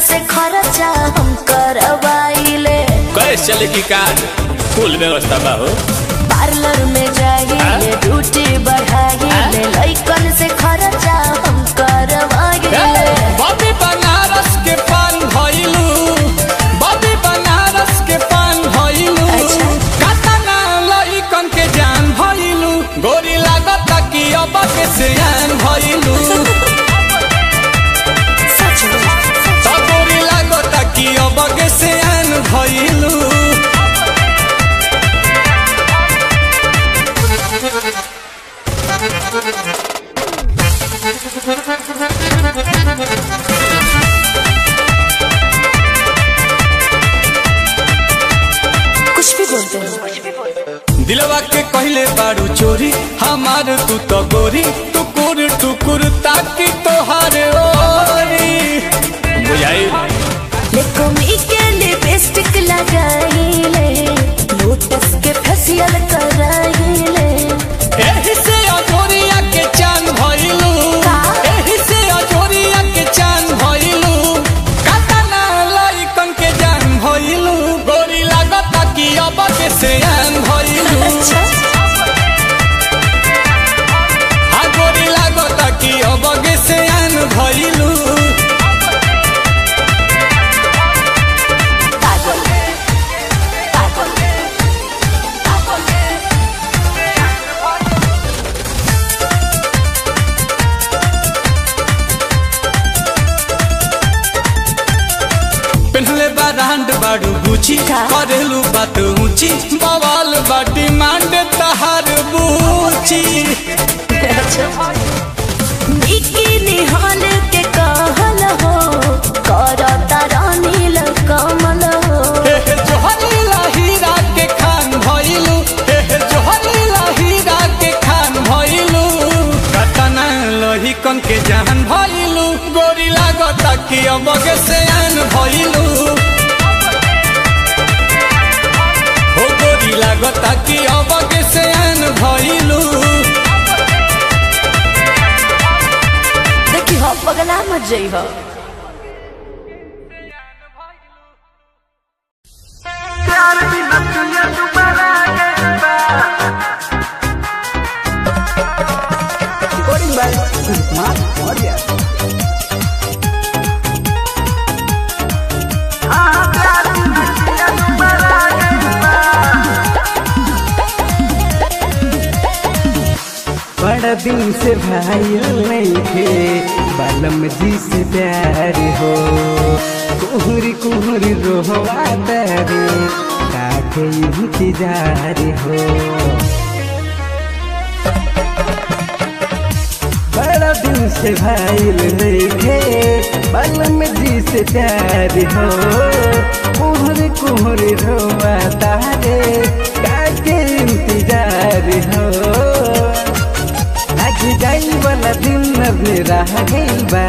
खर्चा हम करवाइले। कैसे चले की कार फुल व्यवस्था बा हो। पार्लर में जाइए ड्यूटी बढ़ाइए लइकन से खर्चा दिलवा के कहले बारू चोरी हमार तू तो गोरी टुकुर टुकुर ताकि तोहार पेन्हले बा रांड बाड़ू गुची का? करेलू बात ऊँची बवाल बा डिमांड तहार बूची। बिकिनी हॉल के कहल हो करता रानील कमल हो। हे हे हीरा के खान भइलू हे हे हीरा के खान भइलू। कतना लोही कन के जान भइलू गोरी लागत कि अब के सयान भइलू। लागत कि अब के सयान भइलू। देखी हो पगला मत जई हो बड़ा दिन से भाई नहीं बालम जी से प्यार हो। कुहरी कुहरी रोहवा तारे काके इंतज़ार हो। बड़ा दिन से भाई नहीं थे बालम जी से प्यार हो। कुहरी कुहरी रोवा तारे काके इंतज़ार हो। अभी रह गइल बा